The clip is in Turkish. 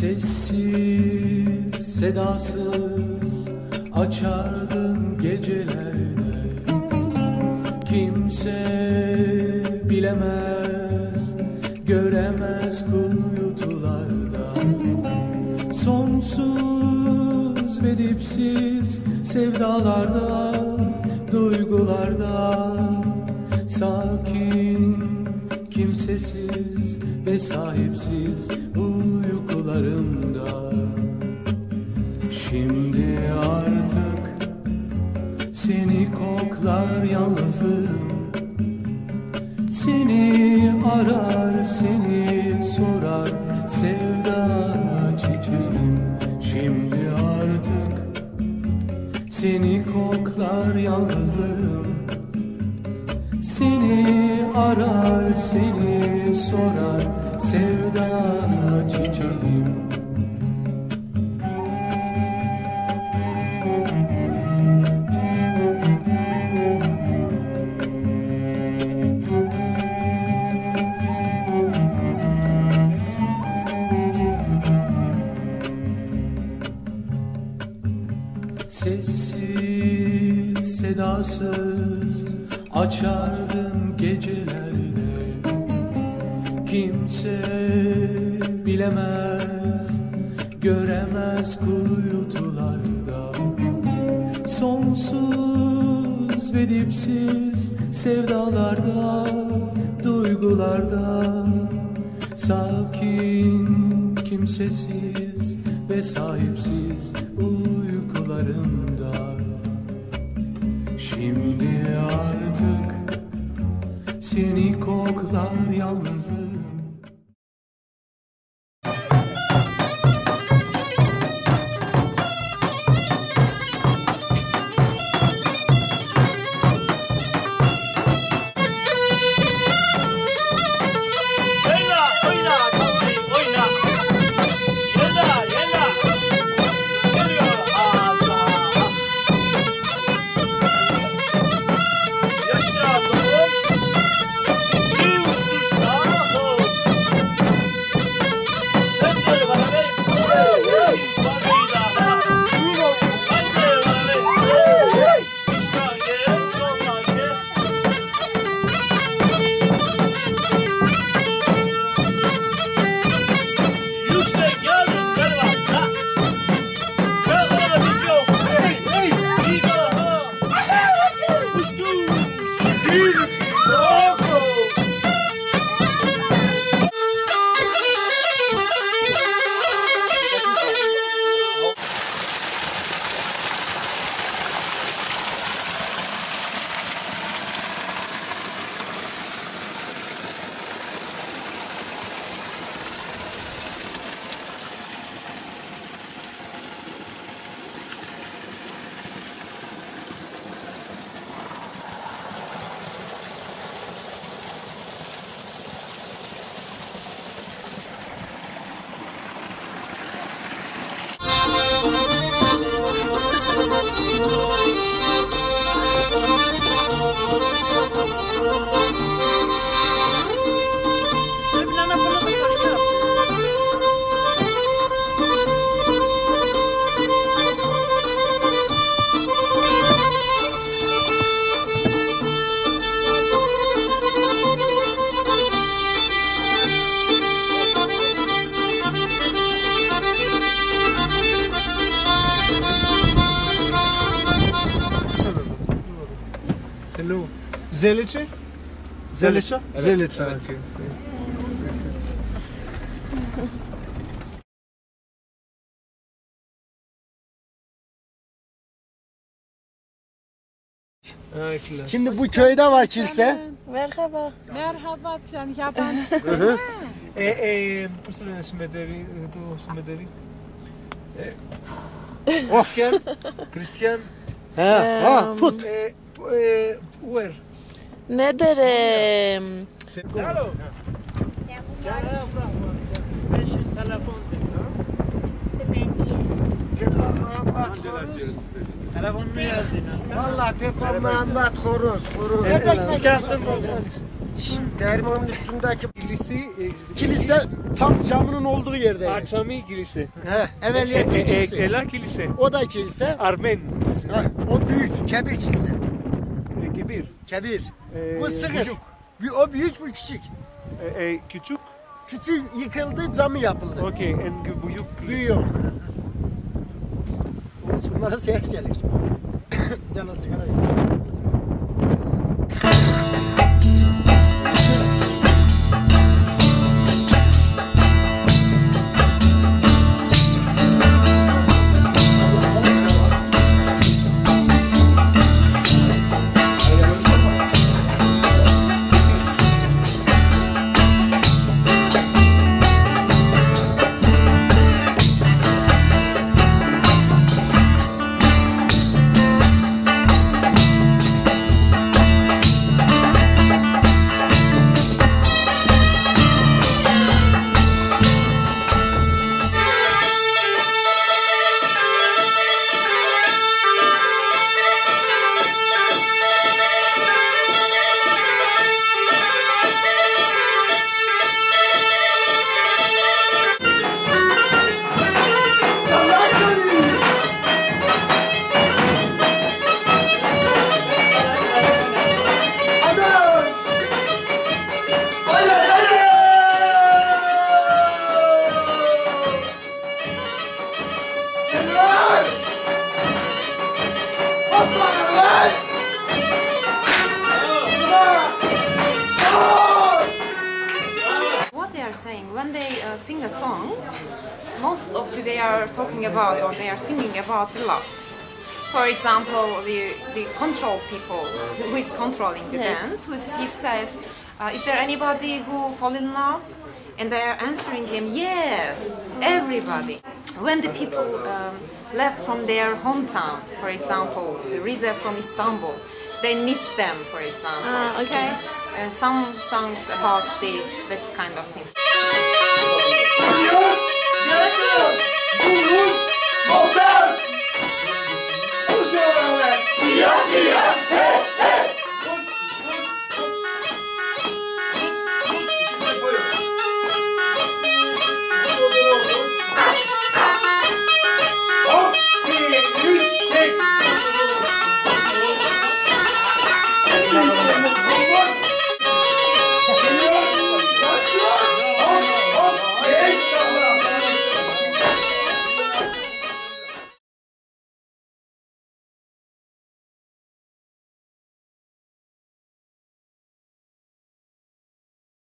Sessiz, sedasız açardım gecelerde Kimse bilemez, göremez kuyutularda Sonsuz ve dipsiz sevdalarda, duygularda Sakin, kimsesiz ve sahipsiz uykularımda Şimdi artık seni koklar yalnızlığım Seni arar seni sorar sevda çiçeğim. Şimdi artık seni koklar yalnızlığım. Seni arar seni sedasız açardım gecelerde Kimse bilemez, göremez kuyutularda Sonsuz ve dipsiz sevdalarda, duygularda. Sakin, kimsesiz ve sahipsiz uykularımda. Şimdi artık seni koklar yalnızlığım Hello. Zelice? Zelice? Evet. Zelice. Evet. Okay. Şimdi bu köyde var kilse. Merhaba. Merhaba sen yabancı. e, e, üstüne smederi, bu smederi. Oscar, Christian. Ha, ha, put. E, ε, where? Nedir em, Alo. Vallahi tepem Mehmet Horuz, Horuz. Gelsin bu. Dermanın üstündeki Kilise, e, kilise tam camının olduğu yerde. Açami kilise. He, E, evveliyeti e, kilise. Ela kilise. O da kilise. Armen. Ha, o büyük, kebir kilise. Kebir. Kebir. E, Bu sıkır. büyük. Bir- O büyük, bu küçük. E, e, küçük. Küçük yıkıldı, camı yapıldı. Okey. En büyük. Büyüyor. Bunlara seyir gelir. Sen sigara when they uh, sing a song, most of the, they are talking about or they are singing about love. For example, the, the control people who is controlling the Yes. dance, who he says, uh, "Is there anybody who fall in love?" And they are answering him, "Yes, everybody." When the people um, left from their hometown, for example, the Rize from Istanbul, they miss them, for example. Ah, okay. Uh, some songs about the this kind of things. Yes, yes, yes, yes.